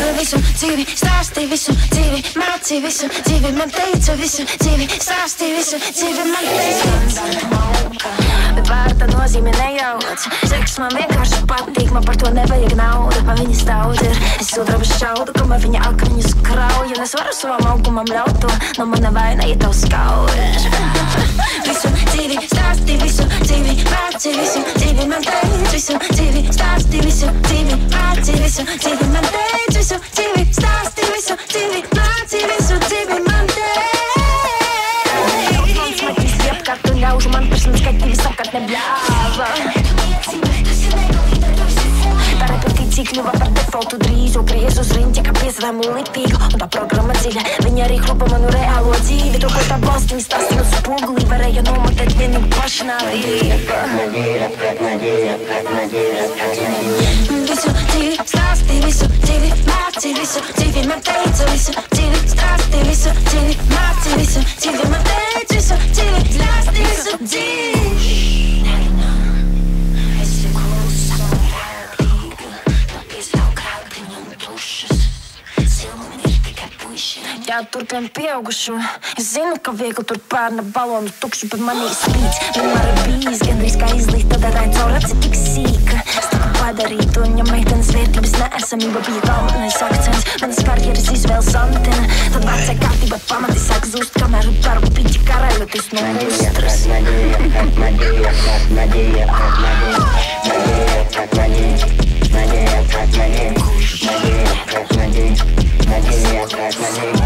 Television, TV, TV, television, TV, my television, TV, my TV, television, TV, TV, television, TV, my day. Bet vārta nozīme nejauc. Seks man vienkārši patīk, man par to nevajag naudu. Man viņas daudz ir, es sudrabu šaudu, ka man viņa akmeņus krauj. Un es varu savam augumam ļaut to, no mana vaina, ja tev skauž. Visu dzīvi stāstīja, visu dzīvi mācīja, visu dzīvi man teica, visu dzīvi stāstīja, visu dzīvi mācīja, visu dzīvi man teica, visu dzīvi stāstīja, visu dzīvi mācīja, visu man pirms skatīvi sakat nebļāva. Tā repetīcija kļuva par defaultu drīzu Griez uz riņķa, kā piesvēmu lipīgu Un tā programma dziļa, viņa arī klupa manu reālo dzīvi Tur, ko tā balstiņa stāstīja uz spoguli Varēja nomotēt vienīgi pašnāvība Visu dzīvi stāstīja, visu dzīvi mācīja Visu dzīvi man teica, visu dzīvi stāstīja Visu dzīvi mācīja, visu dzīvi puiši. Jāturpina pieaugušo. Es zinu, ka viegli tur pārna balonu tukšu, bet manī spīdz. Vienmēr ir bijis gandrīz kā izlīta, tad tā caur aci tik sīka. Staku padarīt, un ja meitenes vērtības neesamība bija galvenais akcents. Manas karjeras izvēles antina, tad vecā kārtība pamati sāk zust, kamēr daru piķi karaļotis no mustras. judgment.